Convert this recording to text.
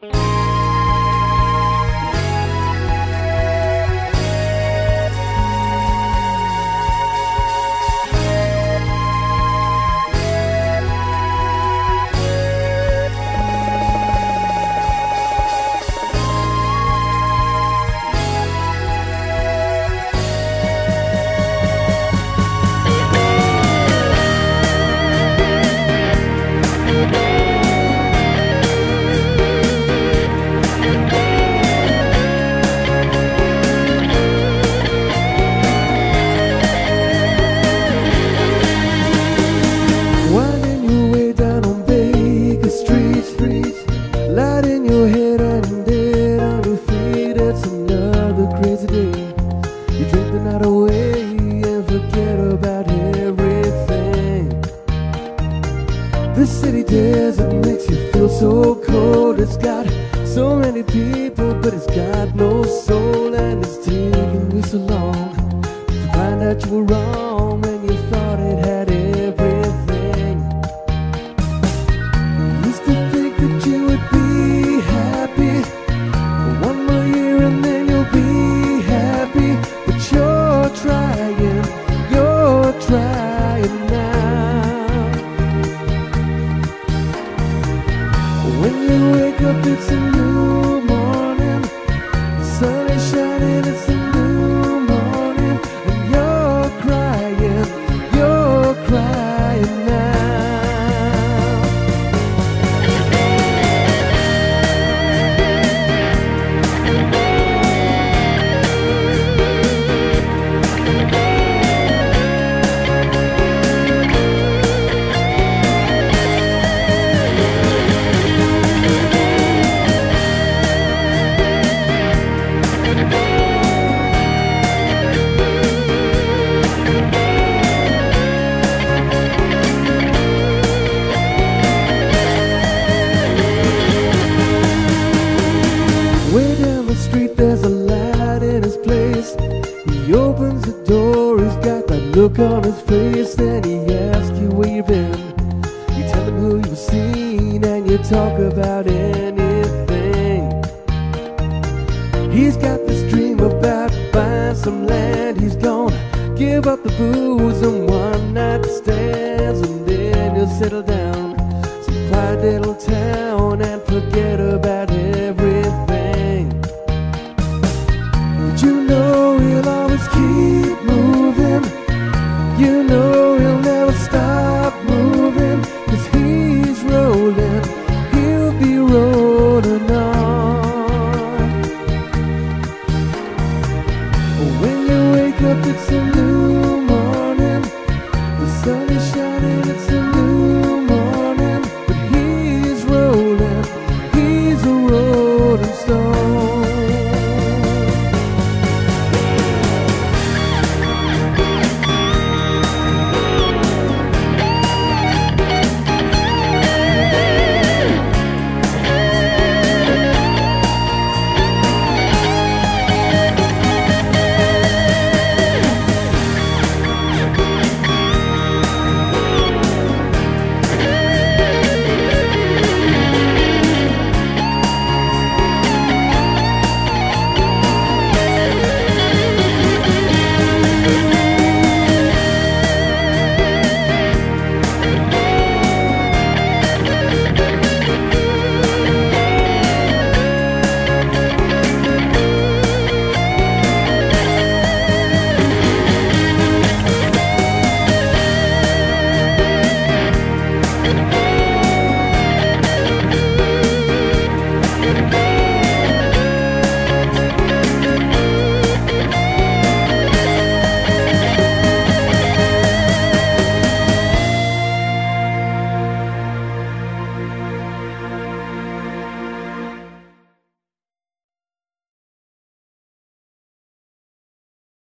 Winding Street, Street. Light in your head and dead on your feet. It's another crazy day. You drink the night away and forget about everything. This city desert makes you feel so cold. It's got so many people, but it's got no soul. And it's taking you so long to find out you were wrong wake up, there's a light in his place. He opens the door, he's got that look on his face. Then he asks you where you've been. You tell him who you've seen, and you talk about anything. He's got this dream about buying some land. He's gonna give up the booze and one night stands, and then he'll settle down some quiet little town